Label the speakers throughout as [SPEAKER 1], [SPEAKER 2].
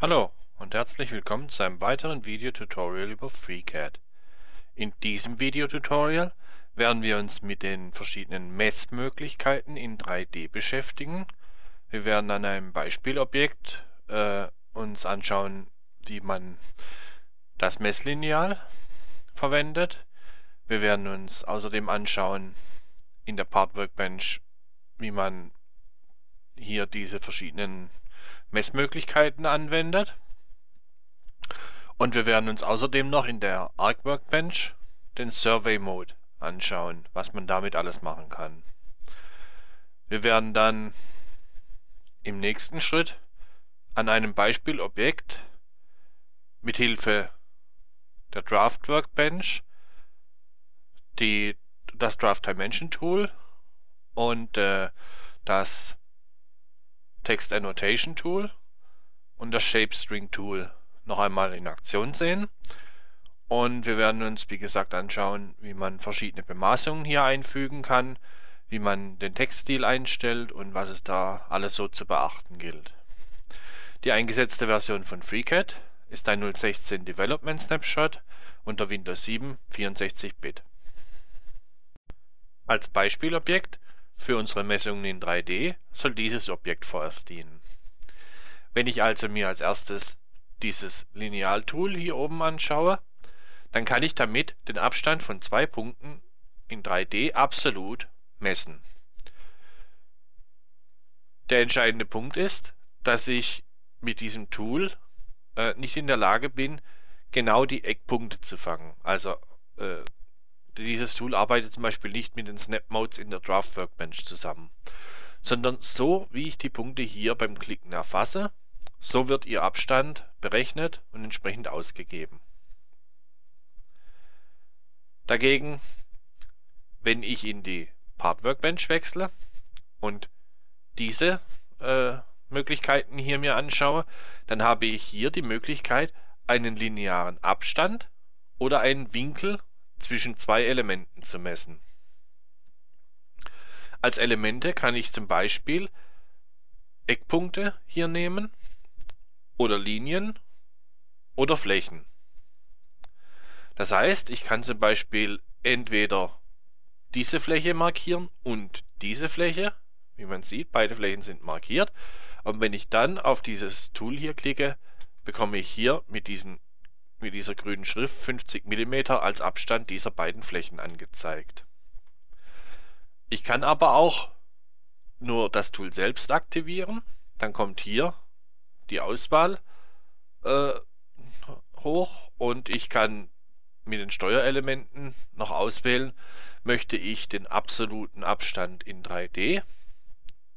[SPEAKER 1] Hallo und herzlich willkommen zu einem weiteren Videotutorial über FreeCAD. In diesem Videotutorial werden wir uns mit den verschiedenen Messmöglichkeiten in 3D beschäftigen. Wir werden an einem Beispielobjekt äh, uns anschauen, wie man das Messlineal verwendet. Wir werden uns außerdem anschauen in der Part Workbench, wie man hier diese verschiedenen Messmöglichkeiten anwendet. Und wir werden uns außerdem noch in der Arc Workbench den Survey Mode anschauen, was man damit alles machen kann. Wir werden dann im nächsten Schritt an einem Beispielobjekt mit Hilfe der Draft Workbench die, das Draft Dimension Tool und äh, das Text Annotation Tool und das Shape String Tool noch einmal in Aktion sehen. Und wir werden uns, wie gesagt, anschauen, wie man verschiedene Bemaßungen hier einfügen kann, wie man den Textstil einstellt und was es da alles so zu beachten gilt. Die eingesetzte Version von FreeCAD ist ein 016 Development Snapshot unter Windows 7 64-Bit. Als Beispielobjekt für unsere Messungen in 3D soll dieses Objekt vorerst dienen. Wenn ich also mir als erstes dieses Lineal-Tool hier oben anschaue, dann kann ich damit den Abstand von zwei Punkten in 3D absolut messen. Der entscheidende Punkt ist, dass ich mit diesem Tool äh, nicht in der Lage bin, genau die Eckpunkte zu fangen. Also äh, dieses Tool arbeitet zum Beispiel nicht mit den Snap Modes in der Draft Workbench zusammen, sondern so wie ich die Punkte hier beim Klicken erfasse, so wird ihr Abstand berechnet und entsprechend ausgegeben. Dagegen, wenn ich in die Part Workbench wechsle und diese äh, Möglichkeiten hier mir anschaue, dann habe ich hier die Möglichkeit, einen linearen Abstand oder einen Winkel zwischen zwei Elementen zu messen. Als Elemente kann ich zum Beispiel Eckpunkte hier nehmen oder Linien oder Flächen. Das heißt, ich kann zum Beispiel entweder diese Fläche markieren und diese Fläche. Wie man sieht, beide Flächen sind markiert. Und wenn ich dann auf dieses Tool hier klicke, bekomme ich hier mit diesen mit dieser grünen Schrift 50 mm als Abstand dieser beiden Flächen angezeigt. Ich kann aber auch nur das Tool selbst aktivieren. Dann kommt hier die Auswahl äh, hoch und ich kann mit den Steuerelementen noch auswählen, möchte ich den absoluten Abstand in 3D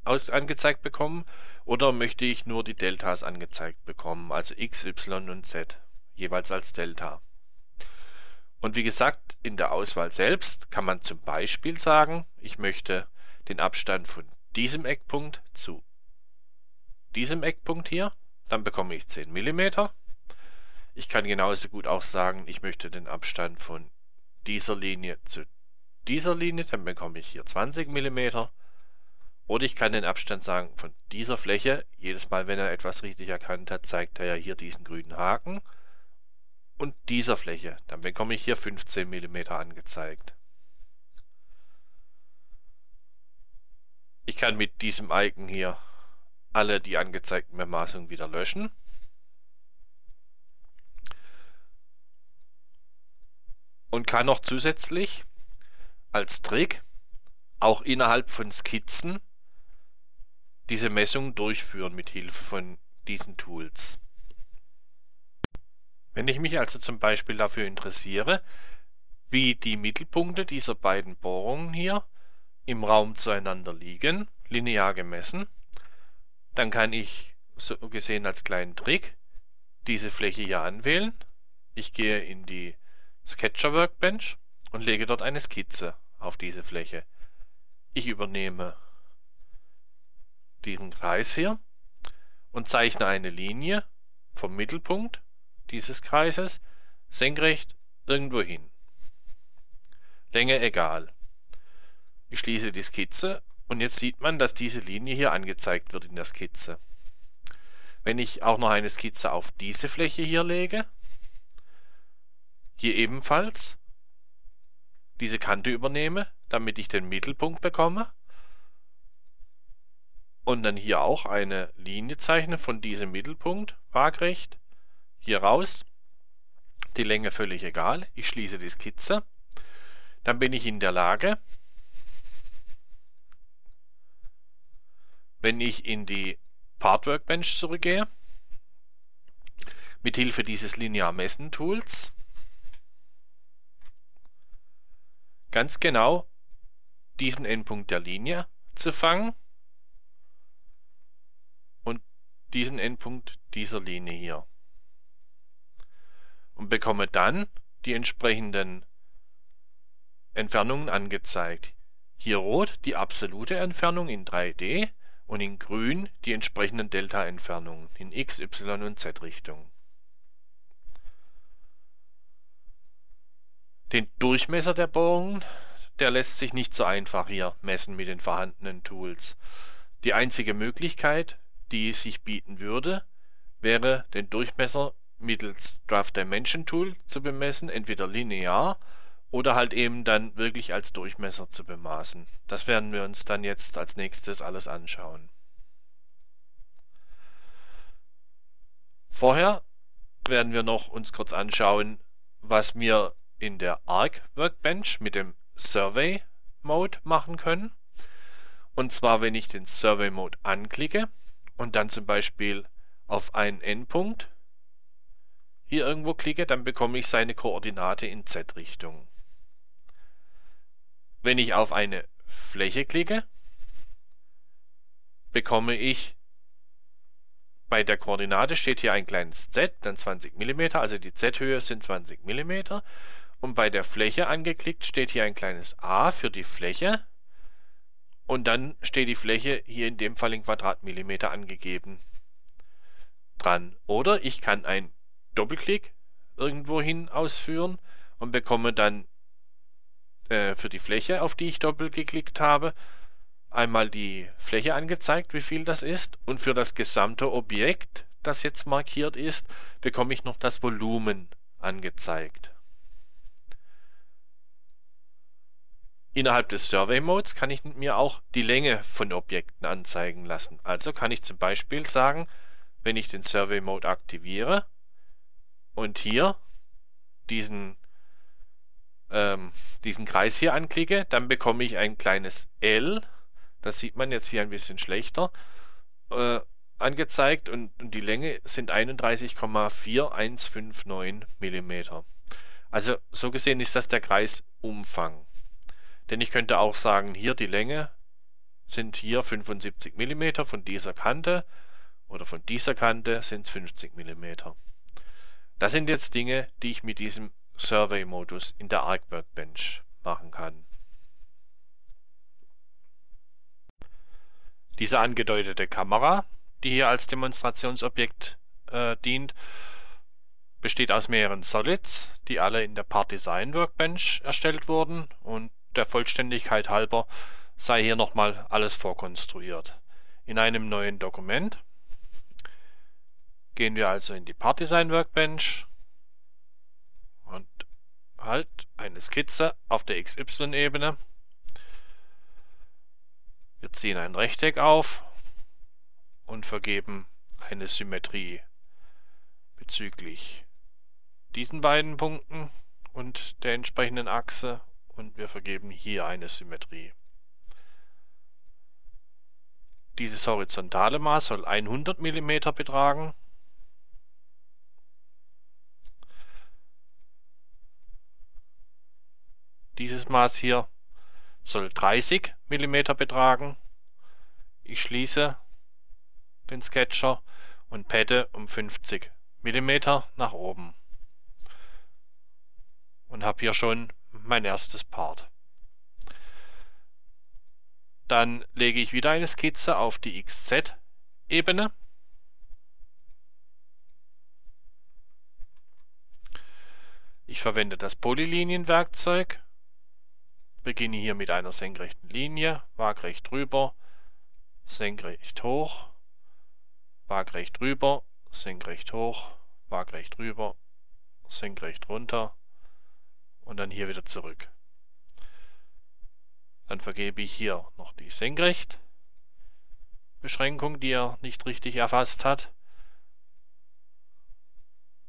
[SPEAKER 1] aus angezeigt bekommen oder möchte ich nur die Deltas angezeigt bekommen, also x, y und z jeweils als Delta. Und wie gesagt, in der Auswahl selbst kann man zum Beispiel sagen, ich möchte den Abstand von diesem Eckpunkt zu diesem Eckpunkt hier, dann bekomme ich 10 mm. Ich kann genauso gut auch sagen, ich möchte den Abstand von dieser Linie zu dieser Linie, dann bekomme ich hier 20 mm. Oder ich kann den Abstand sagen von dieser Fläche, jedes Mal wenn er etwas richtig erkannt hat, zeigt er ja hier diesen grünen Haken und dieser Fläche. Dann bekomme ich hier 15 mm angezeigt. Ich kann mit diesem Icon hier alle die angezeigten Bemaßungen wieder löschen. Und kann noch zusätzlich als Trick auch innerhalb von Skizzen diese Messungen durchführen mit Hilfe von diesen Tools. Wenn ich mich also zum Beispiel dafür interessiere, wie die Mittelpunkte dieser beiden Bohrungen hier im Raum zueinander liegen, linear gemessen, dann kann ich so gesehen als kleinen Trick diese Fläche hier anwählen. Ich gehe in die Sketcher Workbench und lege dort eine Skizze auf diese Fläche. Ich übernehme diesen Kreis hier und zeichne eine Linie vom Mittelpunkt dieses Kreises senkrecht irgendwo hin. Länge egal. Ich schließe die Skizze und jetzt sieht man, dass diese Linie hier angezeigt wird in der Skizze. Wenn ich auch noch eine Skizze auf diese Fläche hier lege, hier ebenfalls diese Kante übernehme, damit ich den Mittelpunkt bekomme und dann hier auch eine Linie zeichne von diesem Mittelpunkt waagrecht hier raus. Die Länge völlig egal. Ich schließe die Skizze. Dann bin ich in der Lage, wenn ich in die Part Workbench zurückgehe, mit Hilfe dieses Linear Messen Tools ganz genau diesen Endpunkt der Linie zu fangen und diesen Endpunkt dieser Linie hier. Und bekomme dann die entsprechenden Entfernungen angezeigt. Hier rot die absolute Entfernung in 3D und in grün die entsprechenden Delta-Entfernungen in x, y und z Richtung. Den Durchmesser der Bohrungen, der lässt sich nicht so einfach hier messen mit den vorhandenen Tools. Die einzige Möglichkeit, die sich bieten würde, wäre den Durchmesser mittels Draft Dimension Tool zu bemessen, entweder linear oder halt eben dann wirklich als Durchmesser zu bemaßen. Das werden wir uns dann jetzt als nächstes alles anschauen. Vorher werden wir noch uns kurz anschauen, was wir in der Arc Workbench mit dem Survey Mode machen können. Und zwar, wenn ich den Survey Mode anklicke und dann zum Beispiel auf einen Endpunkt hier irgendwo klicke, dann bekomme ich seine Koordinate in Z-Richtung. Wenn ich auf eine Fläche klicke, bekomme ich bei der Koordinate steht hier ein kleines z, dann 20 mm, also die z-Höhe sind 20 mm und bei der Fläche angeklickt steht hier ein kleines a für die Fläche und dann steht die Fläche hier in dem Fall in Quadratmillimeter angegeben dran. Oder ich kann einen Doppelklick irgendwohin ausführen und bekomme dann äh, für die Fläche, auf die ich doppelt geklickt habe, einmal die Fläche angezeigt, wie viel das ist und für das gesamte Objekt, das jetzt markiert ist, bekomme ich noch das Volumen angezeigt. Innerhalb des Survey Modes kann ich mir auch die Länge von Objekten anzeigen lassen. Also kann ich zum Beispiel sagen, wenn ich den Survey Mode aktiviere und hier diesen, ähm, diesen Kreis hier anklicke, dann bekomme ich ein kleines L, das sieht man jetzt hier ein bisschen schlechter, äh, angezeigt und, und die Länge sind 31,4159 mm. Also so gesehen ist das der Kreisumfang. Denn ich könnte auch sagen, hier die Länge sind hier 75 mm von dieser Kante oder von dieser Kante sind es 50 mm. Das sind jetzt Dinge, die ich mit diesem Survey-Modus in der Arc Workbench machen kann. Diese angedeutete Kamera, die hier als Demonstrationsobjekt äh, dient, besteht aus mehreren Solids, die alle in der Part Design Workbench erstellt wurden und der Vollständigkeit halber sei hier nochmal alles vorkonstruiert. In einem neuen Dokument gehen wir also in die Part Design Workbench und halt eine Skizze auf der XY-Ebene. Wir ziehen ein Rechteck auf und vergeben eine Symmetrie bezüglich diesen beiden Punkten und der entsprechenden Achse und wir vergeben hier eine Symmetrie. Dieses horizontale Maß soll 100 mm betragen. Dieses Maß hier soll 30 mm betragen. Ich schließe den Sketcher und padde um 50 mm nach oben und habe hier schon mein erstes Part. Dann lege ich wieder eine Skizze auf die XZ-Ebene. Ich verwende das Polylinienwerkzeug, beginne hier mit einer senkrechten Linie, waagrecht drüber, senkrecht hoch, waagrecht rüber, senkrecht hoch, waagrecht rüber, senkrecht runter und dann hier wieder zurück. Dann vergebe ich hier noch die senkrecht Beschränkung, die er nicht richtig erfasst hat.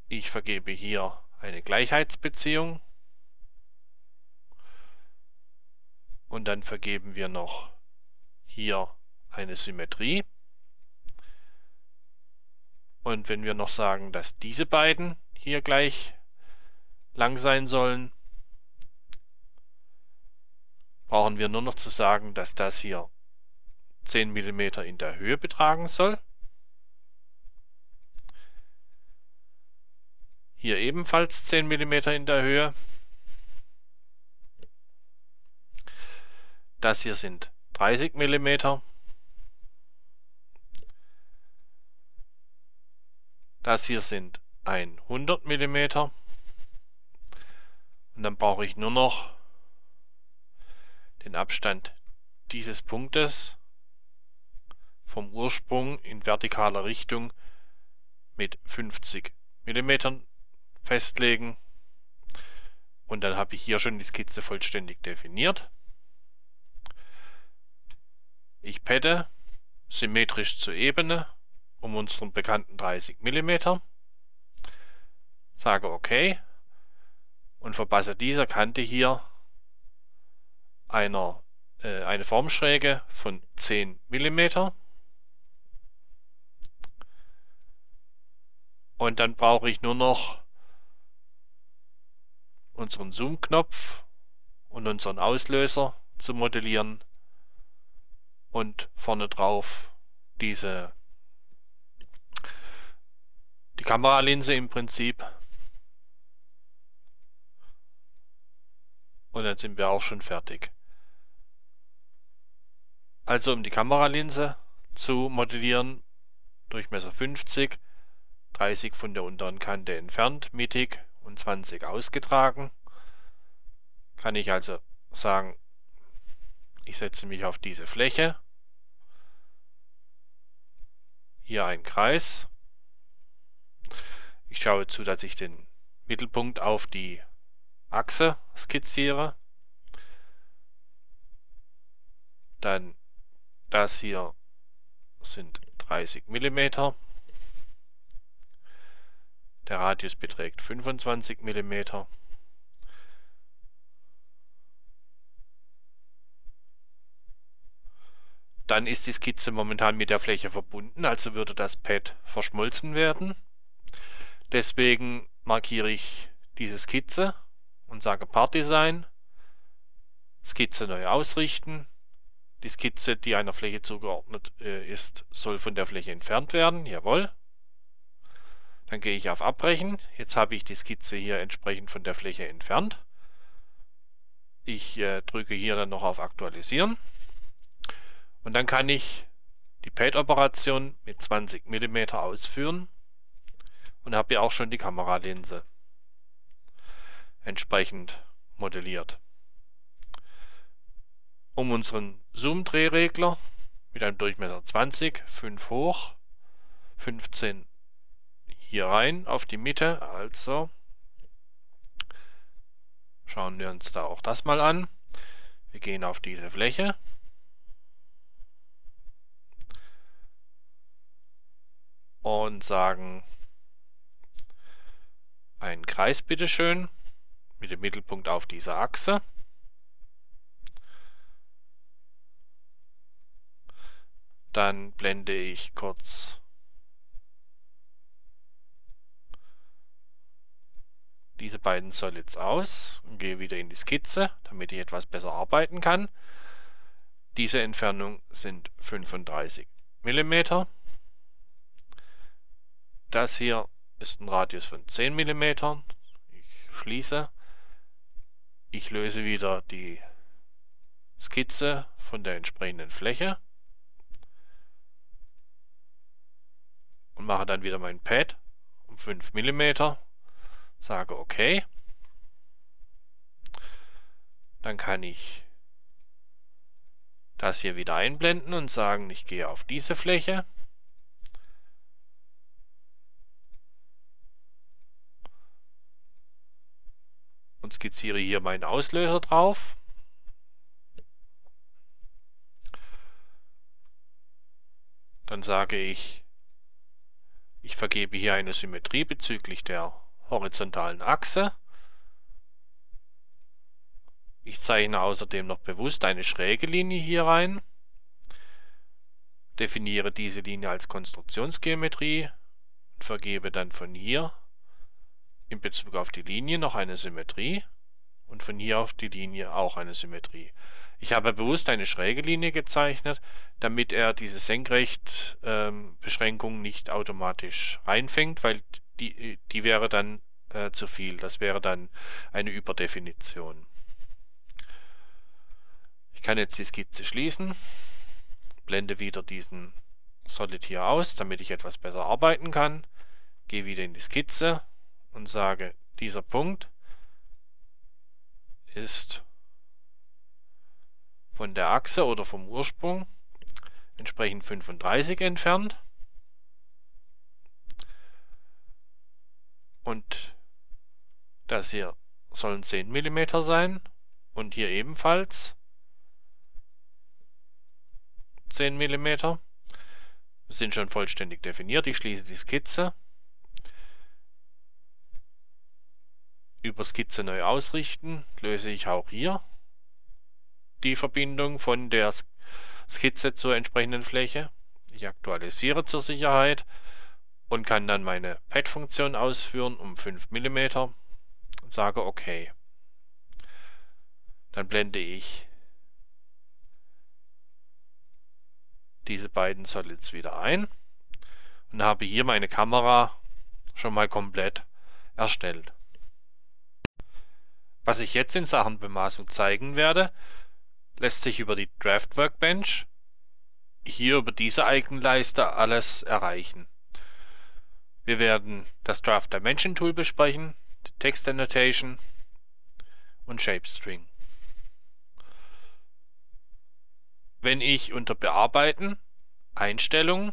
[SPEAKER 1] Ich vergebe hier eine Gleichheitsbeziehung und dann vergeben wir noch hier eine Symmetrie. Und wenn wir noch sagen, dass diese beiden hier gleich lang sein sollen, brauchen wir nur noch zu sagen, dass das hier 10 mm in der Höhe betragen soll. Hier ebenfalls 10 mm in der Höhe. Das hier sind 30 mm. Das hier sind 100 mm. Und dann brauche ich nur noch den Abstand dieses Punktes vom Ursprung in vertikaler Richtung mit 50 mm festlegen. Und dann habe ich hier schon die Skizze vollständig definiert. Ich padde symmetrisch zur Ebene um unseren bekannten 30 mm, sage OK und verpasse dieser Kante hier einer, äh, eine Formschräge von 10 mm. Und dann brauche ich nur noch unseren Zoom-Knopf und unseren Auslöser zu modellieren und vorne drauf diese die Kameralinse im Prinzip. Und dann sind wir auch schon fertig. Also um die Kameralinse zu modellieren, Durchmesser 50, 30 von der unteren Kante entfernt, mittig und 20 ausgetragen, kann ich also sagen, ich setze mich auf diese Fläche, hier ein Kreis, ich schaue zu, dass ich den Mittelpunkt auf die Achse skizziere. Dann das hier sind 30 mm. Der Radius beträgt 25 mm. Dann ist die Skizze momentan mit der Fläche verbunden, also würde das Pad verschmolzen werden. Deswegen markiere ich diese Skizze und sage Part Design, Skizze neu ausrichten. Die Skizze, die einer Fläche zugeordnet äh, ist, soll von der Fläche entfernt werden. Jawohl. Dann gehe ich auf Abbrechen. Jetzt habe ich die Skizze hier entsprechend von der Fläche entfernt. Ich äh, drücke hier dann noch auf Aktualisieren. Und dann kann ich die Pad-Operation mit 20 mm ausführen und habe ja auch schon die Kameralinse entsprechend modelliert. Um unseren Zoom-Drehregler mit einem Durchmesser 20, 5 hoch, 15 hier rein auf die Mitte, also schauen wir uns da auch das mal an. Wir gehen auf diese Fläche und sagen einen Kreis bitteschön mit dem Mittelpunkt auf dieser Achse. Dann blende ich kurz diese beiden Solids aus und gehe wieder in die Skizze, damit ich etwas besser arbeiten kann. Diese Entfernung sind 35 mm. Das hier ist ein Radius von 10 mm. Ich schließe. Ich löse wieder die Skizze von der entsprechenden Fläche und mache dann wieder mein Pad um 5 mm, sage OK. Dann kann ich das hier wieder einblenden und sagen, ich gehe auf diese Fläche und skizziere hier meinen Auslöser drauf. Dann sage ich, ich vergebe hier eine Symmetrie bezüglich der horizontalen Achse. Ich zeichne außerdem noch bewusst eine schräge Linie hier rein, definiere diese Linie als Konstruktionsgeometrie und vergebe dann von hier in Bezug auf die Linie noch eine Symmetrie und von hier auf die Linie auch eine Symmetrie. Ich habe bewusst eine schräge Linie gezeichnet, damit er diese Senkrechtbeschränkung ähm, nicht automatisch reinfängt, weil die, die wäre dann äh, zu viel. Das wäre dann eine Überdefinition. Ich kann jetzt die Skizze schließen, blende wieder diesen Solid hier aus, damit ich etwas besser arbeiten kann, gehe wieder in die Skizze und sage, dieser Punkt ist von der Achse oder vom Ursprung entsprechend 35 entfernt. Und das hier sollen 10 mm sein und hier ebenfalls 10 mm. Sind schon vollständig definiert. Ich schließe die Skizze. Über Skizze neu ausrichten löse ich auch hier die Verbindung von der Skizze zur entsprechenden Fläche. Ich aktualisiere zur Sicherheit und kann dann meine Pad-Funktion ausführen um 5 mm und sage OK. Dann blende ich diese beiden Solids wieder ein und habe hier meine Kamera schon mal komplett erstellt. Was ich jetzt in Sachen Bemaßung zeigen werde, lässt sich über die Draft Workbench hier über diese Icon-Leiste alles erreichen. Wir werden das Draft Dimension Tool besprechen, die Text Annotation und Shapestring. Wenn ich unter Bearbeiten, Einstellungen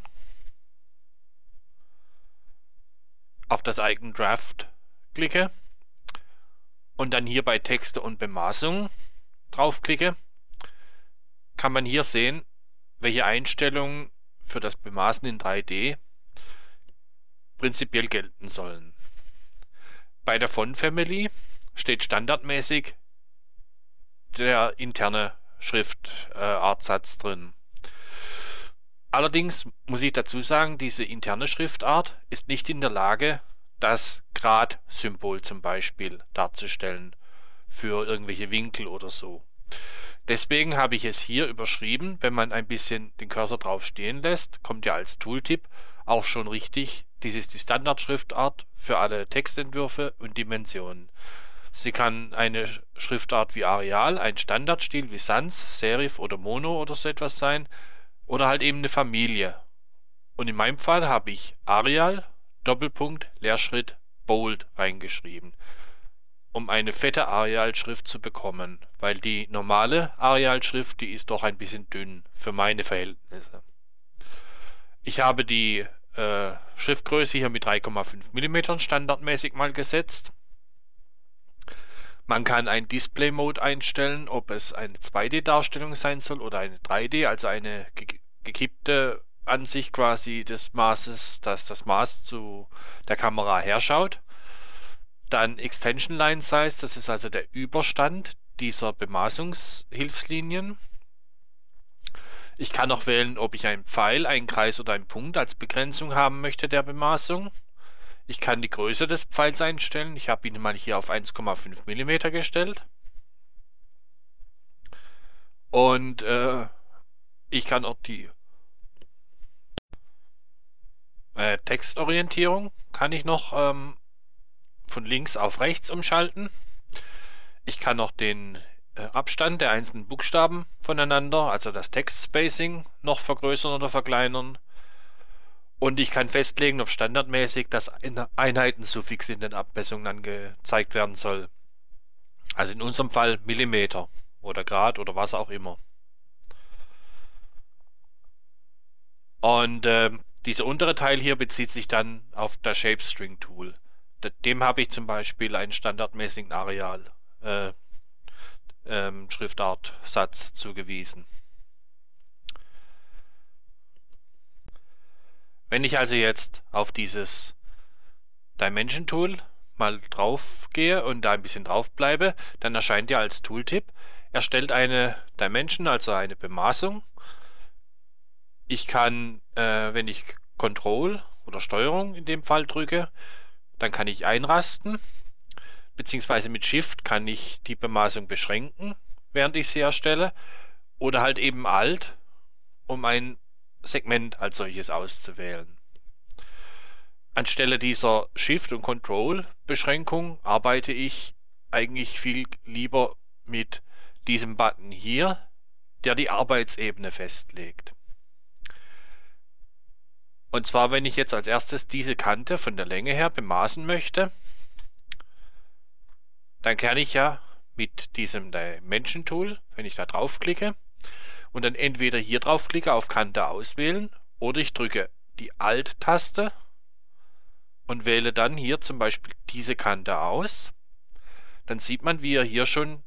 [SPEAKER 1] auf das Icon Draft klicke und dann hier bei Texte und Bemaßung draufklicke, kann man hier sehen, welche Einstellungen für das Bemaßen in 3D prinzipiell gelten sollen. Bei der Font Family steht standardmäßig der interne Schriftartsatz äh, drin. Allerdings muss ich dazu sagen, diese interne Schriftart ist nicht in der Lage, das Grad-Symbol zum Beispiel darzustellen für irgendwelche Winkel oder so. Deswegen habe ich es hier überschrieben. Wenn man ein bisschen den Cursor drauf stehen lässt, kommt ja als Tooltip auch schon richtig. Dies ist die Standardschriftart für alle Textentwürfe und Dimensionen. Sie kann eine Schriftart wie Arial, ein Standardstil wie Sans, Serif oder Mono oder so etwas sein oder halt eben eine Familie. Und in meinem Fall habe ich Arial, Doppelpunkt, Leerschritt, Bold reingeschrieben um eine fette Arealschrift zu bekommen, weil die normale Arealschrift, die ist doch ein bisschen dünn für meine Verhältnisse. Ich habe die äh, Schriftgröße hier mit 3,5 mm standardmäßig mal gesetzt. Man kann ein Display Mode einstellen, ob es eine 2D-Darstellung sein soll oder eine 3D, also eine ge gekippte Ansicht quasi des Maßes, dass das Maß zu der Kamera herschaut. Dann Extension Line Size, das ist also der Überstand dieser Bemaßungshilfslinien. Ich kann auch wählen, ob ich einen Pfeil, einen Kreis oder einen Punkt als Begrenzung haben möchte der Bemaßung. Ich kann die Größe des Pfeils einstellen. Ich habe ihn mal hier auf 1,5 mm gestellt. Und äh, ich kann auch die äh, Textorientierung kann ich noch ähm, von links auf rechts umschalten. Ich kann noch den äh, Abstand der einzelnen Buchstaben voneinander, also das Text-Spacing, noch vergrößern oder verkleinern. Und ich kann festlegen, ob standardmäßig das Einheitensuffix in den Abmessungen angezeigt werden soll. Also in unserem Fall Millimeter oder Grad oder was auch immer. Und äh, dieser untere Teil hier bezieht sich dann auf das Shapestring Tool dem habe ich zum Beispiel einen standardmäßigen Areal äh, ähm, Schriftartsatz zugewiesen. Wenn ich also jetzt auf dieses Dimension Tool mal drauf gehe und da ein bisschen drauf bleibe, dann erscheint ja als Tooltip, erstellt eine Dimension, also eine Bemaßung. Ich kann, äh, wenn ich Control oder Steuerung in dem Fall drücke, dann kann ich einrasten, beziehungsweise mit Shift kann ich die Bemaßung beschränken, während ich sie erstelle, oder halt eben Alt, um ein Segment als solches auszuwählen. Anstelle dieser Shift- und Control-Beschränkung arbeite ich eigentlich viel lieber mit diesem Button hier, der die Arbeitsebene festlegt. Und zwar, wenn ich jetzt als erstes diese Kante von der Länge her bemaßen möchte, dann kann ich ja mit diesem Dimension Tool, wenn ich da draufklicke und dann entweder hier draufklicke auf Kante auswählen oder ich drücke die Alt-Taste und wähle dann hier zum Beispiel diese Kante aus, dann sieht man, wie er hier schon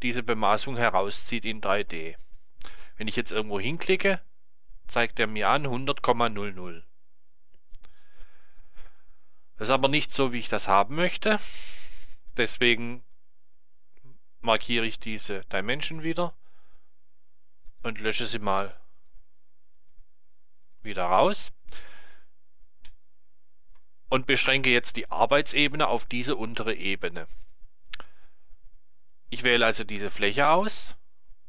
[SPEAKER 1] diese Bemaßung herauszieht in 3D. Wenn ich jetzt irgendwo hinklicke, zeigt er mir an 100,00. Das ist aber nicht so, wie ich das haben möchte. Deswegen markiere ich diese Dimension wieder und lösche sie mal wieder raus und beschränke jetzt die Arbeitsebene auf diese untere Ebene. Ich wähle also diese Fläche aus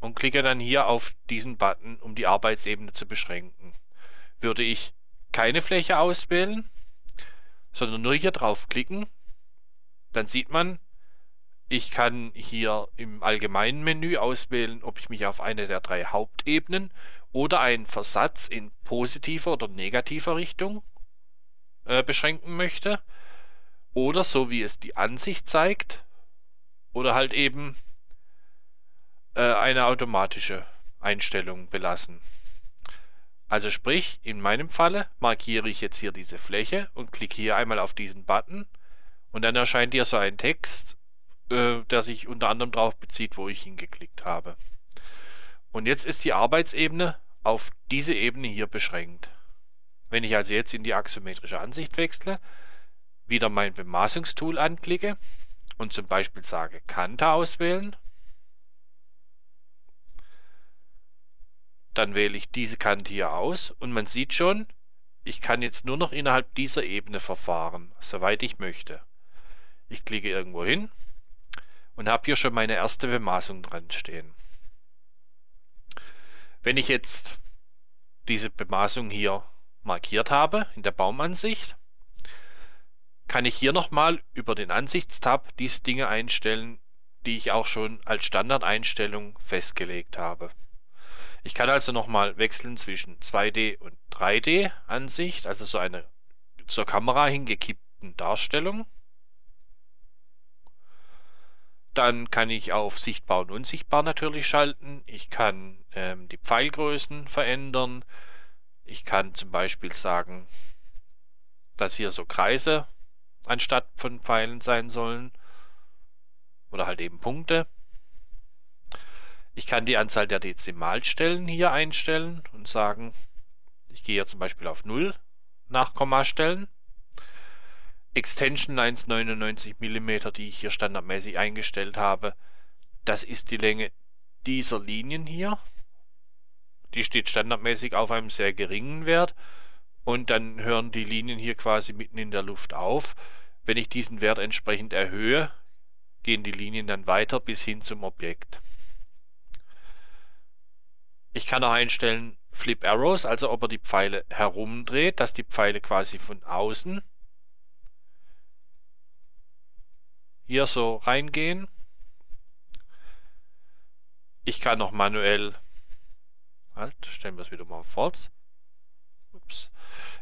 [SPEAKER 1] und klicke dann hier auf diesen Button, um die Arbeitsebene zu beschränken. Würde ich keine Fläche auswählen, sondern nur hier draufklicken, dann sieht man, ich kann hier im allgemeinen Menü auswählen, ob ich mich auf eine der drei Hauptebenen oder einen Versatz in positiver oder negativer Richtung äh, beschränken möchte. Oder so wie es die Ansicht zeigt. Oder halt eben eine automatische Einstellung belassen. Also sprich, in meinem Falle markiere ich jetzt hier diese Fläche und klicke hier einmal auf diesen Button und dann erscheint hier so ein Text, äh, der sich unter anderem darauf bezieht, wo ich hingeklickt habe. Und jetzt ist die Arbeitsebene auf diese Ebene hier beschränkt. Wenn ich also jetzt in die axiometrische Ansicht wechsle, wieder mein Bemaßungstool anklicke und zum Beispiel sage Kante auswählen, dann wähle ich diese Kante hier aus und man sieht schon, ich kann jetzt nur noch innerhalb dieser Ebene verfahren, soweit ich möchte. Ich klicke irgendwo hin und habe hier schon meine erste Bemaßung dran stehen. Wenn ich jetzt diese Bemaßung hier markiert habe in der Baumansicht, kann ich hier nochmal über den Ansichtstab diese Dinge einstellen, die ich auch schon als Standardeinstellung festgelegt habe. Ich kann also nochmal wechseln zwischen 2D und 3D Ansicht, also so eine zur Kamera hingekippten Darstellung. Dann kann ich auf sichtbar und unsichtbar natürlich schalten. Ich kann ähm, die Pfeilgrößen verändern. Ich kann zum Beispiel sagen, dass hier so Kreise anstatt von Pfeilen sein sollen. Oder halt eben Punkte. Ich kann die Anzahl der Dezimalstellen hier einstellen und sagen, ich gehe hier zum Beispiel auf 0 nach Kommastellen. Extension 1,99 mm, die ich hier standardmäßig eingestellt habe, das ist die Länge dieser Linien hier die steht standardmäßig auf einem sehr geringen Wert und dann hören die Linien hier quasi mitten in der Luft auf. Wenn ich diesen Wert entsprechend erhöhe, gehen die Linien dann weiter bis hin zum Objekt. Ich kann auch einstellen Flip Arrows, also ob er die Pfeile herumdreht, dass die Pfeile quasi von außen hier so reingehen. Ich kann noch manuell Halt, stellen wir es wieder mal False. Ups.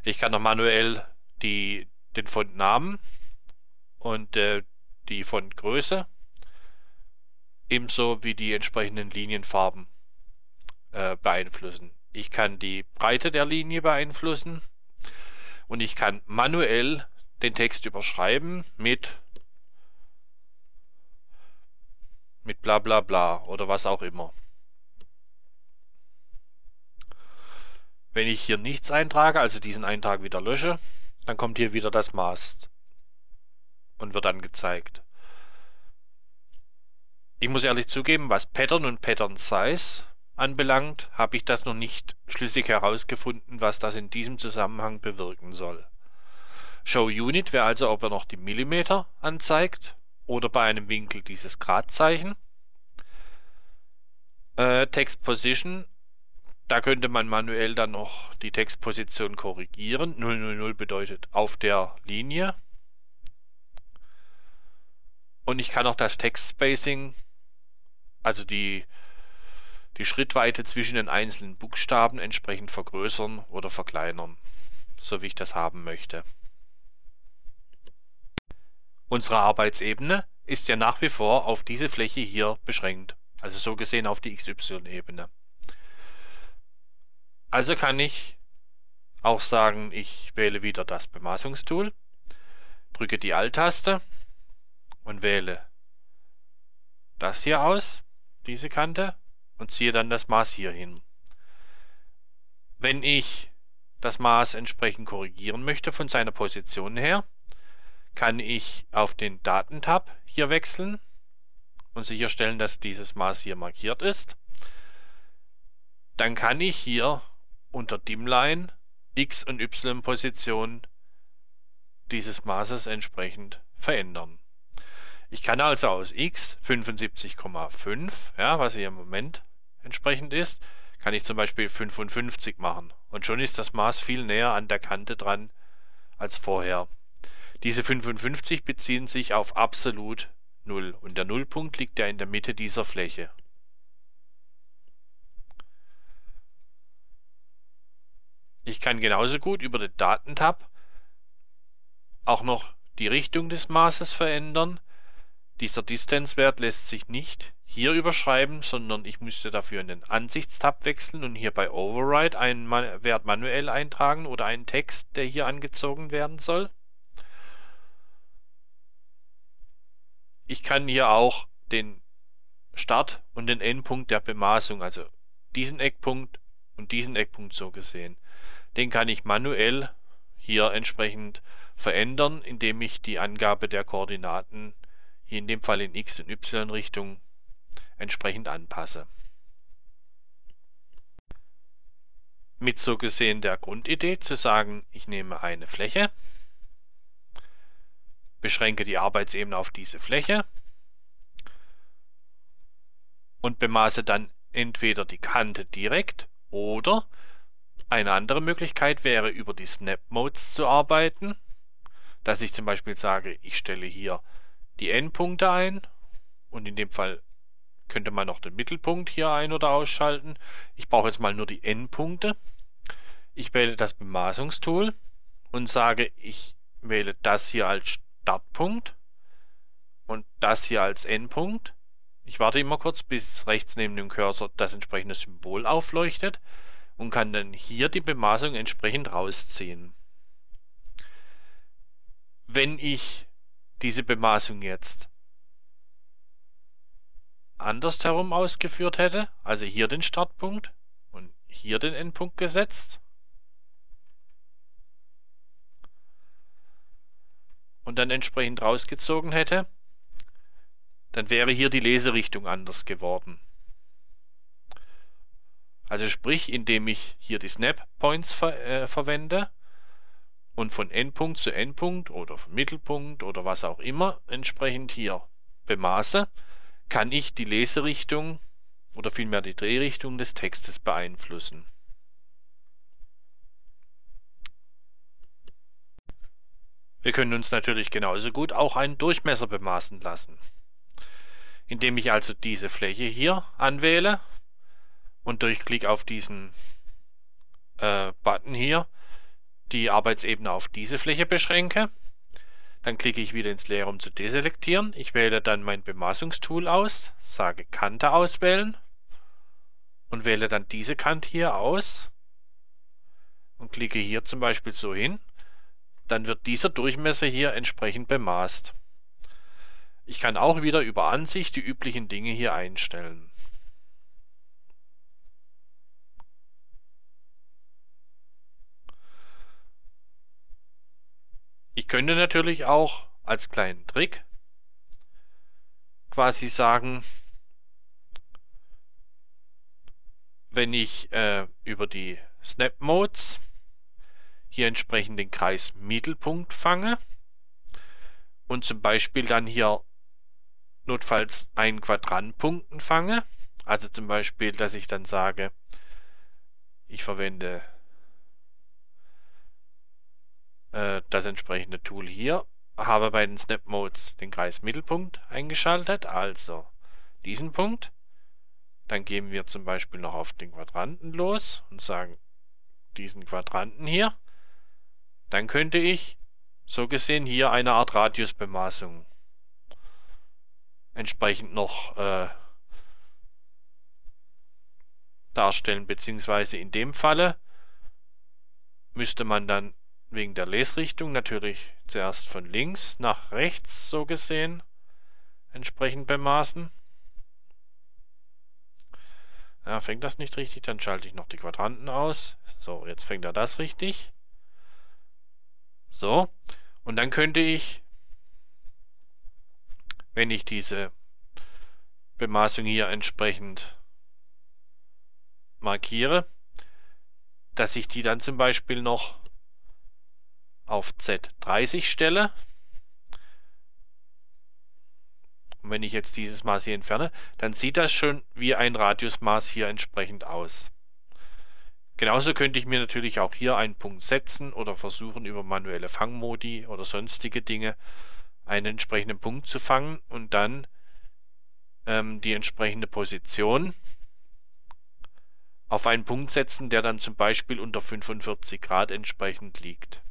[SPEAKER 1] Ich kann noch manuell die, den Fontnamen und äh, die Fontgröße ebenso wie die entsprechenden Linienfarben äh, beeinflussen. Ich kann die Breite der Linie beeinflussen und ich kann manuell den Text überschreiben mit mit bla bla bla oder was auch immer. Wenn ich hier nichts eintrage, also diesen Eintrag wieder lösche, dann kommt hier wieder das Maß und wird angezeigt. Ich muss ehrlich zugeben, was Pattern und Pattern Size anbelangt, habe ich das noch nicht schlüssig herausgefunden, was das in diesem Zusammenhang bewirken soll. Show Unit wäre also, ob er noch die Millimeter anzeigt oder bei einem Winkel dieses Gradzeichen. Äh, Text Position, da könnte man manuell dann noch die Textposition korrigieren. 000 bedeutet auf der Linie. Und ich kann auch das Text Spacing, also die, die Schrittweite zwischen den einzelnen Buchstaben entsprechend vergrößern oder verkleinern, so wie ich das haben möchte. Unsere Arbeitsebene ist ja nach wie vor auf diese Fläche hier beschränkt, also so gesehen auf die XY-Ebene. Also kann ich auch sagen, ich wähle wieder das Bemaßungstool, drücke die Alt-Taste und wähle das hier aus, diese Kante, und ziehe dann das Maß hier hin. Wenn ich das Maß entsprechend korrigieren möchte von seiner Position her, kann ich auf den Datentab hier wechseln und sicherstellen, dass dieses Maß hier markiert ist. Dann kann ich hier unter Dimline X- und Y-Position dieses Maßes entsprechend verändern. Ich kann also aus x 75,5, ja, was hier im Moment entsprechend ist, kann ich zum Beispiel 55 machen. Und schon ist das Maß viel näher an der Kante dran als vorher. Diese 55 beziehen sich auf absolut 0 und der Nullpunkt liegt ja in der Mitte dieser Fläche. Ich kann genauso gut über den Datentab auch noch die Richtung des Maßes verändern. Dieser Distance-Wert lässt sich nicht hier überschreiben, sondern ich müsste dafür in den Ansichtstab wechseln und hier bei Override einen Wert manuell eintragen oder einen Text, der hier angezogen werden soll. ich kann hier auch den Start und den Endpunkt der Bemaßung, also diesen Eckpunkt und diesen Eckpunkt so gesehen, den kann ich manuell hier entsprechend verändern, indem ich die Angabe der Koordinaten hier in dem Fall in x und y Richtung entsprechend anpasse. Mit so gesehen der Grundidee zu sagen, ich nehme eine Fläche beschränke die Arbeitsebene auf diese Fläche und bemaße dann entweder die Kante direkt oder eine andere Möglichkeit wäre über die Snap Modes zu arbeiten, dass ich zum Beispiel sage, ich stelle hier die Endpunkte ein und in dem Fall könnte man noch den Mittelpunkt hier ein- oder ausschalten. Ich brauche jetzt mal nur die Endpunkte. Ich wähle das Bemaßungstool und sage, ich wähle das hier als Startpunkt und das hier als Endpunkt. Ich warte immer kurz, bis rechts neben dem Cursor das entsprechende Symbol aufleuchtet und kann dann hier die Bemaßung entsprechend rausziehen. Wenn ich diese Bemaßung jetzt andersherum ausgeführt hätte, also hier den Startpunkt und hier den Endpunkt gesetzt, und dann entsprechend rausgezogen hätte, dann wäre hier die Leserichtung anders geworden. Also sprich, indem ich hier die Snap Points ver äh, verwende und von Endpunkt zu Endpunkt oder Mittelpunkt oder was auch immer entsprechend hier bemaße, kann ich die Leserichtung oder vielmehr die Drehrichtung des Textes beeinflussen. Wir können uns natürlich genauso gut auch einen Durchmesser bemaßen lassen. Indem ich also diese Fläche hier anwähle und durch Klick auf diesen äh, Button hier die Arbeitsebene auf diese Fläche beschränke. Dann klicke ich wieder ins Leere, um zu deselektieren. Ich wähle dann mein Bemaßungstool aus, sage Kante auswählen und wähle dann diese Kante hier aus und klicke hier zum Beispiel so hin dann wird dieser Durchmesser hier entsprechend bemaßt. Ich kann auch wieder über Ansicht die üblichen Dinge hier einstellen. Könnte natürlich auch als kleinen Trick quasi sagen, wenn ich äh, über die Snap Modes hier entsprechend den Kreis Mittelpunkt fange und zum Beispiel dann hier notfalls einen Quadrantpunkten fange, also zum Beispiel, dass ich dann sage, ich verwende äh, das entsprechende Tool hier, habe bei den Snap Modes den Kreis Mittelpunkt eingeschaltet, also diesen Punkt. Dann gehen wir zum Beispiel noch auf den Quadranten los und sagen diesen Quadranten hier. Dann könnte ich so gesehen hier eine Art Radiusbemaßung entsprechend noch äh, darstellen, beziehungsweise in dem Falle müsste man dann wegen der Lesrichtung natürlich zuerst von links nach rechts so gesehen entsprechend bemaßen. Ja, fängt das nicht richtig, dann schalte ich noch die Quadranten aus. So, jetzt fängt er das richtig. So, und dann könnte ich, wenn ich diese Bemaßung hier entsprechend markiere, dass ich die dann zum Beispiel noch auf Z30 stelle. Und wenn ich jetzt dieses Maß hier entferne, dann sieht das schon wie ein Radiusmaß hier entsprechend aus. Genauso könnte ich mir natürlich auch hier einen Punkt setzen oder versuchen über manuelle Fangmodi oder sonstige Dinge einen entsprechenden Punkt zu fangen und dann ähm, die entsprechende Position auf einen Punkt setzen, der dann zum Beispiel unter 45 Grad entsprechend liegt.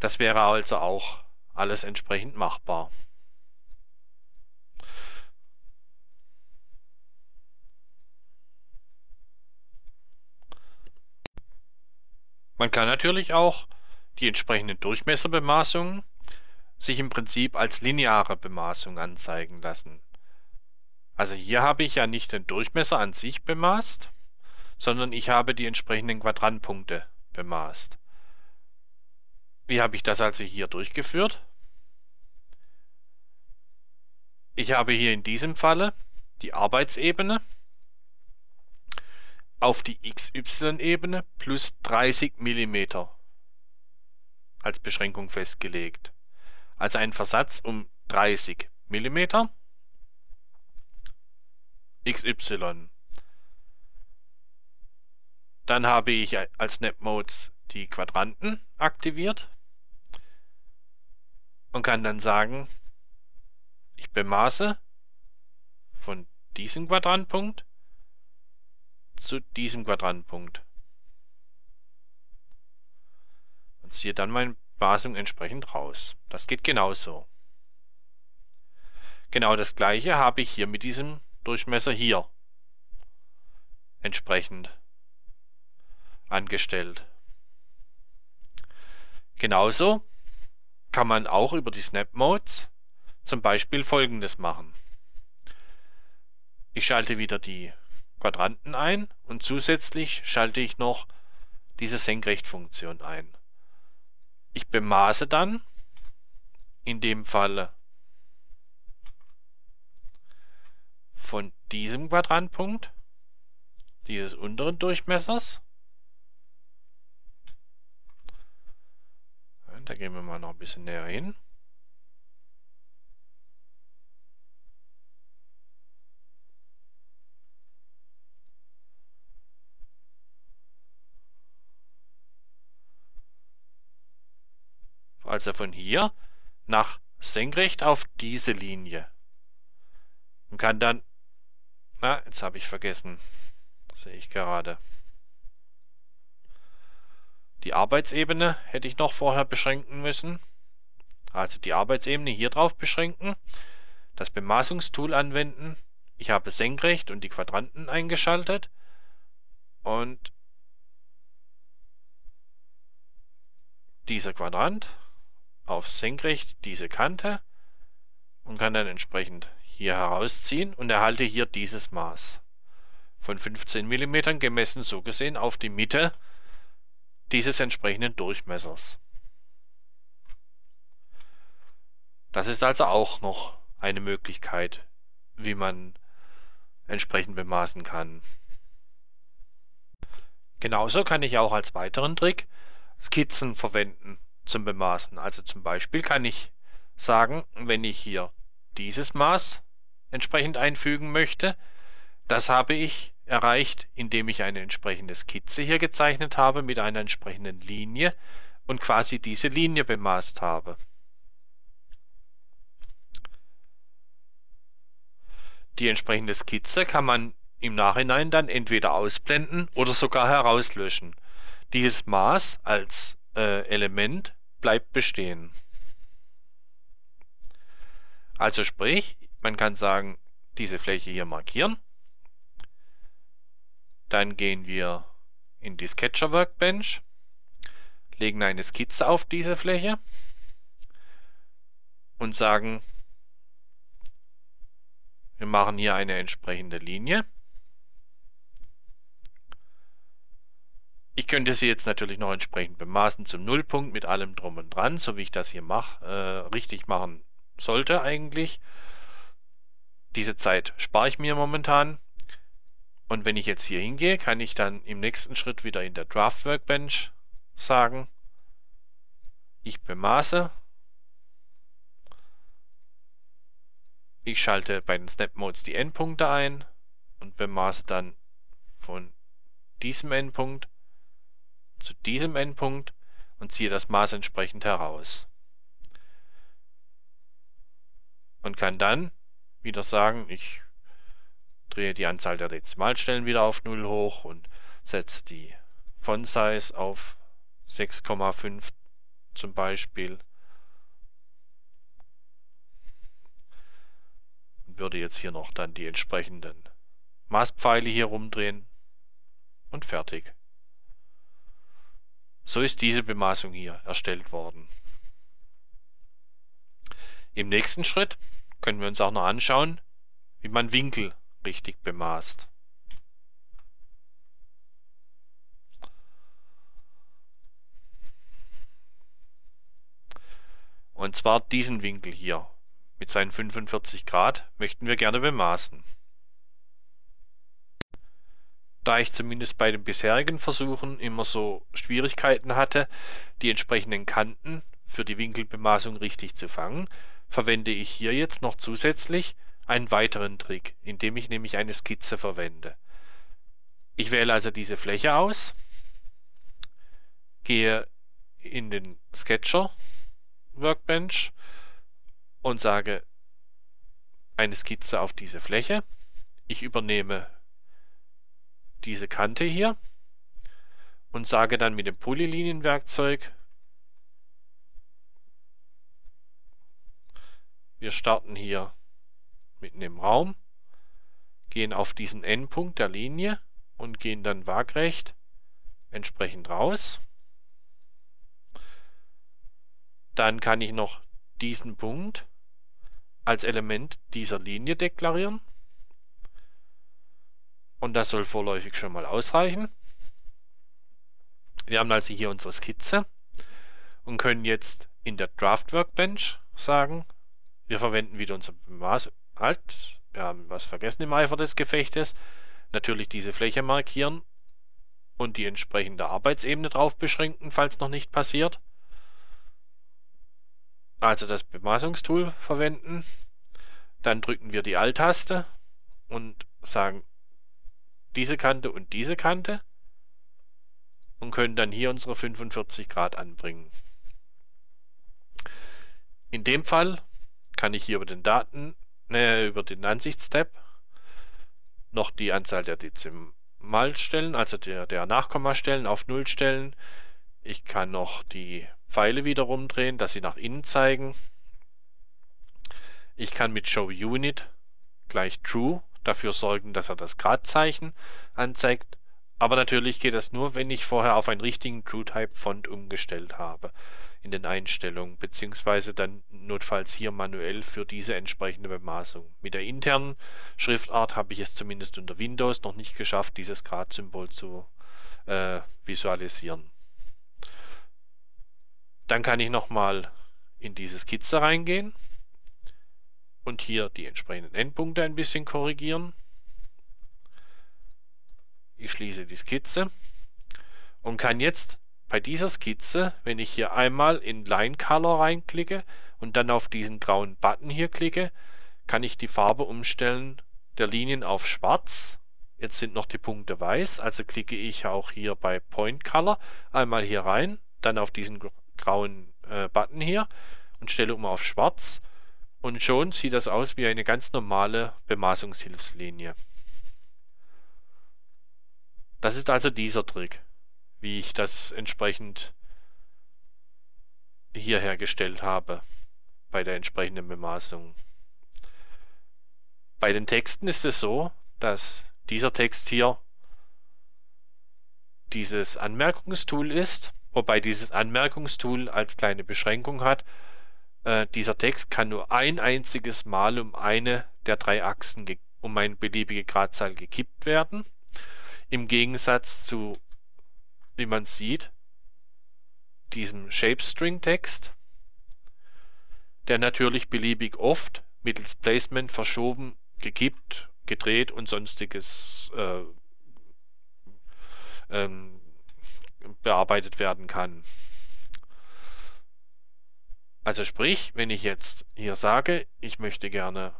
[SPEAKER 1] Das wäre also auch alles entsprechend machbar. Man kann natürlich auch die entsprechenden Durchmesserbemaßungen sich im Prinzip als lineare Bemaßung anzeigen lassen. Also hier habe ich ja nicht den Durchmesser an sich bemaßt, sondern ich habe die entsprechenden Quadrantpunkte bemaßt. Wie habe ich das also hier durchgeführt? Ich habe hier in diesem Falle die Arbeitsebene auf die XY-Ebene plus 30 mm als Beschränkung festgelegt. Also ein Versatz um 30 mm XY. Dann habe ich als Snap Modes die Quadranten aktiviert und kann dann sagen, ich bemaße von diesem Quadrantpunkt zu diesem Quadrantenpunkt. Und ziehe dann meine Basung entsprechend raus. Das geht genauso. Genau das gleiche habe ich hier mit diesem Durchmesser hier entsprechend angestellt. Genauso kann man auch über die Snap Modes zum Beispiel folgendes machen. Ich schalte wieder die Quadranten ein und zusätzlich schalte ich noch diese Senkrechtfunktion ein. Ich bemaße dann in dem Fall von diesem Quadrantpunkt dieses unteren Durchmessers. Da gehen wir mal noch ein bisschen näher hin. also von hier nach senkrecht auf diese Linie. Und kann dann, na, jetzt habe ich vergessen, sehe ich gerade. Die Arbeitsebene hätte ich noch vorher beschränken müssen. Also die Arbeitsebene hier drauf beschränken, das Bemaßungstool anwenden. Ich habe senkrecht und die Quadranten eingeschaltet und dieser Quadrant auf senkrecht diese Kante und kann dann entsprechend hier herausziehen und erhalte hier dieses Maß von 15 mm gemessen so gesehen auf die Mitte dieses entsprechenden Durchmessers. Das ist also auch noch eine Möglichkeit, wie man entsprechend bemaßen kann. Genauso kann ich auch als weiteren Trick Skizzen verwenden zum Bemaßen. Also zum Beispiel kann ich sagen, wenn ich hier dieses Maß entsprechend einfügen möchte, das habe ich erreicht, indem ich eine entsprechende Skizze hier gezeichnet habe mit einer entsprechenden Linie und quasi diese Linie bemaßt habe. Die entsprechende Skizze kann man im Nachhinein dann entweder ausblenden oder sogar herauslöschen. Dieses Maß als äh, Element bleibt bestehen. Also sprich, man kann sagen, diese Fläche hier markieren. Dann gehen wir in die Sketcher Workbench, legen eine Skizze auf diese Fläche und sagen, wir machen hier eine entsprechende Linie. Ich könnte sie jetzt natürlich noch entsprechend bemaßen zum Nullpunkt mit allem drum und dran, so wie ich das hier mache, äh, richtig machen sollte eigentlich. Diese Zeit spare ich mir momentan. Und wenn ich jetzt hier hingehe, kann ich dann im nächsten Schritt wieder in der Draft Workbench sagen, ich bemaße Ich schalte bei den Snap Modes die Endpunkte ein und bemaße dann von diesem Endpunkt zu diesem Endpunkt und ziehe das Maß entsprechend heraus. Und kann dann wieder sagen, ich drehe die Anzahl der Dezimalstellen wieder auf 0 hoch und setze die Font Size auf 6,5 zum Beispiel würde jetzt hier noch dann die entsprechenden Maßpfeile hier rumdrehen und fertig. So ist diese Bemaßung hier erstellt worden. Im nächsten Schritt können wir uns auch noch anschauen, wie man Winkel richtig bemaßt. Und zwar diesen Winkel hier mit seinen 45 Grad möchten wir gerne bemaßen. Da ich zumindest bei den bisherigen Versuchen immer so Schwierigkeiten hatte, die entsprechenden Kanten für die Winkelbemaßung richtig zu fangen, verwende ich hier jetzt noch zusätzlich einen weiteren Trick, indem ich nämlich eine Skizze verwende. Ich wähle also diese Fläche aus, gehe in den Sketcher Workbench und sage eine Skizze auf diese Fläche. Ich übernehme diese Kante hier und sage dann mit dem Polylinienwerkzeug, wir starten hier mitten im Raum, gehen auf diesen Endpunkt der Linie und gehen dann waagrecht entsprechend raus. Dann kann ich noch diesen Punkt als Element dieser Linie deklarieren. Und das soll vorläufig schon mal ausreichen. Wir haben also hier unsere Skizze und können jetzt in der Draft Workbench sagen, wir verwenden wieder unser Maß. Halt, wir haben was vergessen im Eifer des Gefechtes. Natürlich diese Fläche markieren und die entsprechende Arbeitsebene drauf beschränken, falls noch nicht passiert also das Bemaßungstool verwenden. Dann drücken wir die Alt-Taste und sagen diese Kante und diese Kante und können dann hier unsere 45 Grad anbringen. In dem Fall kann ich hier über den Daten, äh, über den Ansichtstab noch die Anzahl der Dezimalstellen, also der, der Nachkommastellen auf 0 stellen. Ich kann noch die Pfeile wieder rumdrehen, dass sie nach innen zeigen. Ich kann mit Show Unit gleich True dafür sorgen, dass er das Gradzeichen anzeigt. Aber natürlich geht das nur, wenn ich vorher auf einen richtigen TrueType Font umgestellt habe. In den Einstellungen, beziehungsweise dann notfalls hier manuell für diese entsprechende Bemaßung. Mit der internen Schriftart habe ich es zumindest unter Windows noch nicht geschafft, dieses Grad-Symbol zu äh, visualisieren. Dann kann ich nochmal in diese Skizze reingehen und hier die entsprechenden Endpunkte ein bisschen korrigieren. Ich schließe die Skizze und kann jetzt bei dieser Skizze, wenn ich hier einmal in Line Color reinklicke und dann auf diesen grauen Button hier klicke, kann ich die Farbe umstellen der Linien auf schwarz. Jetzt sind noch die Punkte weiß, also klicke ich auch hier bei Point Color einmal hier rein, dann auf diesen grauen äh, Button hier und stelle um auf schwarz und schon sieht das aus wie eine ganz normale Bemaßungshilfslinie. Das ist also dieser Trick, wie ich das entsprechend hier hergestellt habe bei der entsprechenden Bemaßung. Bei den Texten ist es so, dass dieser Text hier dieses Anmerkungstool ist, wobei dieses Anmerkungstool als kleine Beschränkung hat, äh, dieser Text kann nur ein einziges Mal um eine der drei Achsen um eine beliebige Gradzahl gekippt werden. Im Gegensatz zu, wie man sieht, diesem Shapestring-Text, der natürlich beliebig oft mittels Placement verschoben, gekippt, gedreht und sonstiges äh, ähm, bearbeitet werden kann. Also sprich, wenn ich jetzt hier sage, ich möchte gerne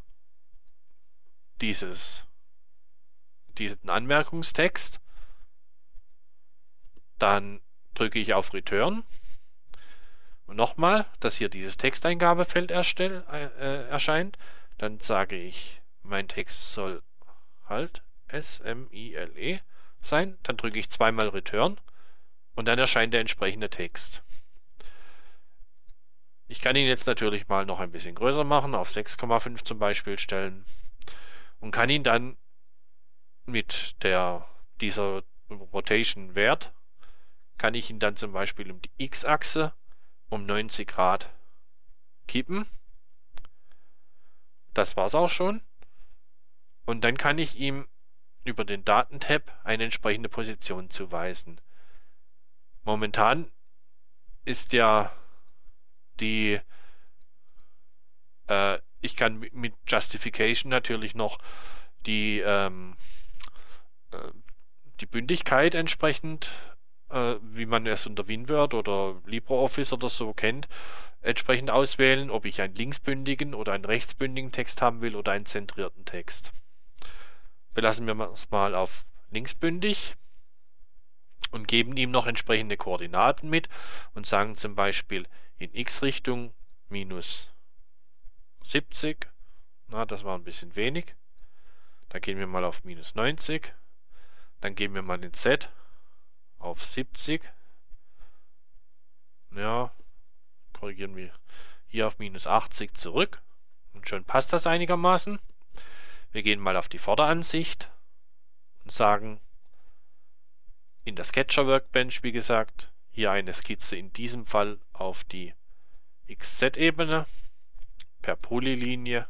[SPEAKER 1] dieses, diesen Anmerkungstext, dann drücke ich auf Return. Und nochmal, dass hier dieses Texteingabefeld erstell, äh, erscheint, dann sage ich, mein Text soll halt S-M-I-L-E sein, dann drücke ich zweimal Return. Und dann erscheint der entsprechende Text. Ich kann ihn jetzt natürlich mal noch ein bisschen größer machen, auf 6,5 zum Beispiel stellen. Und kann ihn dann mit der, dieser Rotation Wert, kann ich ihn dann zum Beispiel um die X-Achse um 90 Grad kippen. Das war's auch schon. Und dann kann ich ihm über den Datentab eine entsprechende Position zuweisen. Momentan ist ja die äh, ich kann mit Justification natürlich noch die ähm, äh, die Bündigkeit entsprechend, äh, wie man es unter WinWord oder LibreOffice oder so kennt, entsprechend auswählen, ob ich einen linksbündigen oder einen rechtsbündigen Text haben will oder einen zentrierten Text. Belassen wir es mal auf linksbündig und geben ihm noch entsprechende Koordinaten mit und sagen zum Beispiel in x-Richtung minus 70. Na, das war ein bisschen wenig. Dann gehen wir mal auf minus 90. Dann geben wir mal den Z auf 70. Ja, korrigieren wir hier auf minus 80 zurück. Und schon passt das einigermaßen. Wir gehen mal auf die Vorderansicht und sagen in der Sketcher Workbench, wie gesagt, hier eine Skizze in diesem Fall auf die XZ-Ebene per Polylinie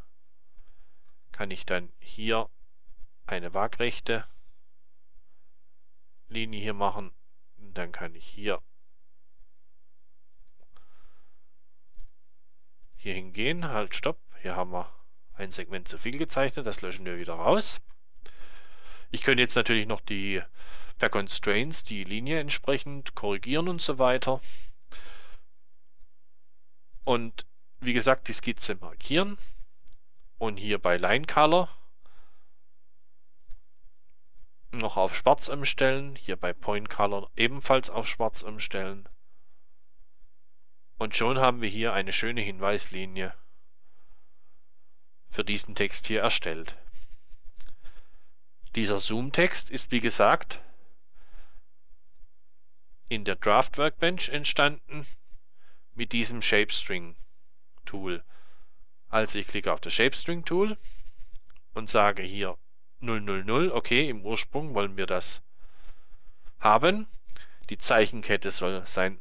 [SPEAKER 1] kann ich dann hier eine waagrechte Linie hier machen. Dann kann ich hier hier hingehen. Halt, stopp. Hier haben wir ein Segment zu viel gezeichnet. Das löschen wir wieder raus. Ich könnte jetzt natürlich noch die per Constraints die Linie entsprechend korrigieren und so weiter. Und wie gesagt, die Skizze markieren und hier bei Line Color noch auf schwarz umstellen, hier bei Point Color ebenfalls auf schwarz umstellen. Und schon haben wir hier eine schöne Hinweislinie für diesen Text hier erstellt. Dieser Zoom-Text ist wie gesagt in der Draft Workbench entstanden mit diesem Shapestring Tool. Also ich klicke auf das Shapestring Tool und sage hier 000. Okay, im Ursprung wollen wir das haben. Die Zeichenkette soll sein.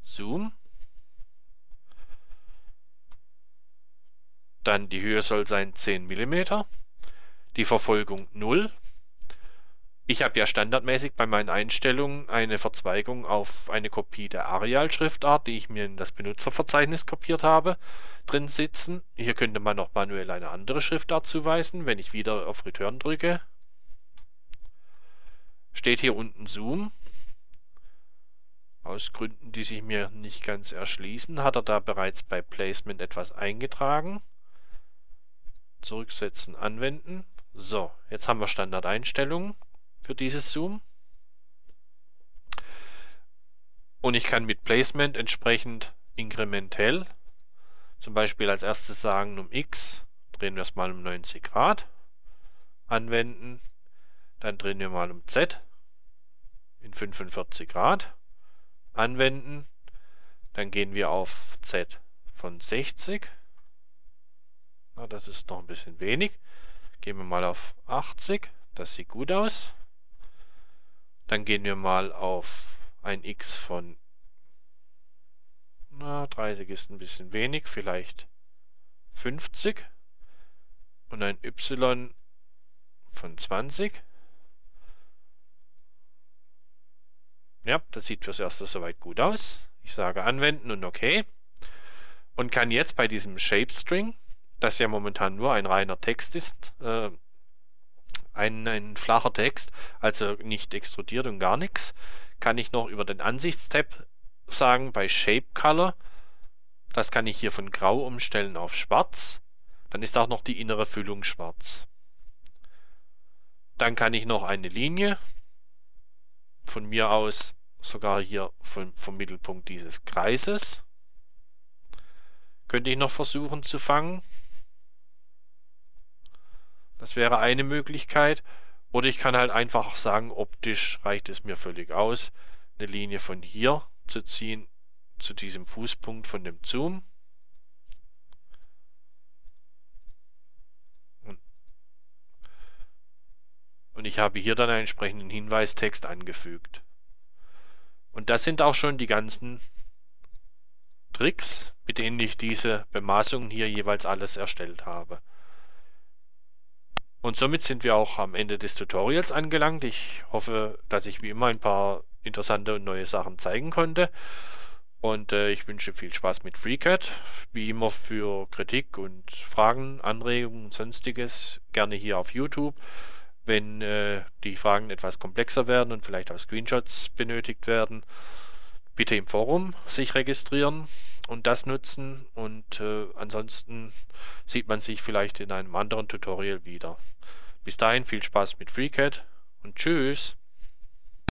[SPEAKER 1] Zoom. Dann die Höhe soll sein 10 mm. Die Verfolgung 0. Ich habe ja standardmäßig bei meinen Einstellungen eine Verzweigung auf eine Kopie der Arial-Schriftart, die ich mir in das Benutzerverzeichnis kopiert habe, drin sitzen. Hier könnte man noch manuell eine andere Schriftart zuweisen, wenn ich wieder auf Return drücke. Steht hier unten Zoom. Aus Gründen, die sich mir nicht ganz erschließen, hat er da bereits bei Placement etwas eingetragen. Zurücksetzen, anwenden. So, jetzt haben wir Standardeinstellungen für dieses Zoom. Und ich kann mit Placement entsprechend inkrementell, zum Beispiel als erstes sagen um x, drehen wir es mal um 90 Grad, anwenden, dann drehen wir mal um z in 45 Grad, anwenden, dann gehen wir auf z von 60, Na, das ist noch ein bisschen wenig, gehen wir mal auf 80, das sieht gut aus. Dann gehen wir mal auf ein x von na, 30 ist ein bisschen wenig, vielleicht 50 und ein y von 20. Ja, das sieht fürs Erste soweit gut aus. Ich sage anwenden und OK. Und kann jetzt bei diesem Shape String, das ja momentan nur ein reiner Text ist, äh, ein, ein flacher Text, also nicht extrudiert und gar nichts, kann ich noch über den Ansichtstab sagen, bei Shape Color, das kann ich hier von grau umstellen auf schwarz, dann ist auch noch die innere Füllung schwarz. Dann kann ich noch eine Linie von mir aus sogar hier vom, vom Mittelpunkt dieses Kreises könnte ich noch versuchen zu fangen. Das wäre eine Möglichkeit. Oder ich kann halt einfach sagen, optisch reicht es mir völlig aus, eine Linie von hier zu ziehen zu diesem Fußpunkt von dem Zoom. Und ich habe hier dann einen entsprechenden Hinweistext angefügt. Und das sind auch schon die ganzen Tricks, mit denen ich diese Bemaßungen hier jeweils alles erstellt habe. Und somit sind wir auch am Ende des Tutorials angelangt. Ich hoffe, dass ich wie immer ein paar interessante und neue Sachen zeigen konnte. Und äh, ich wünsche viel Spaß mit FreeCAD. Wie immer für Kritik und Fragen, Anregungen und sonstiges gerne hier auf YouTube. Wenn äh, die Fragen etwas komplexer werden und vielleicht auch Screenshots benötigt werden, bitte im Forum sich registrieren und das nutzen und äh, ansonsten sieht man sich vielleicht in einem anderen Tutorial wieder. Bis dahin viel Spaß mit FreeCAD und tschüss!